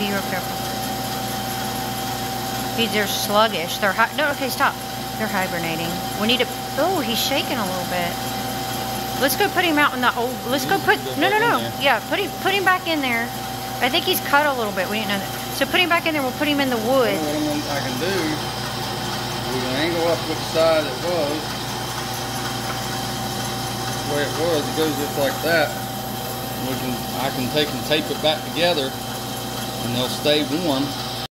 Be real careful. He's, they're sluggish. They're hi- no. Okay, stop. They're hibernating. We need to. Oh, he's shaking a little bit. Let's go put him out in the old. Let's go put. No, no, no. Yeah, put him. Put him back in there. I think he's cut a little bit. We didn't know that. So put him back in there. We'll put him in the Well, woods. what I'm I can do, we can angle up which side it was. The way it was, it goes just like that. We can, I can take and tape it back together and they'll stay warm.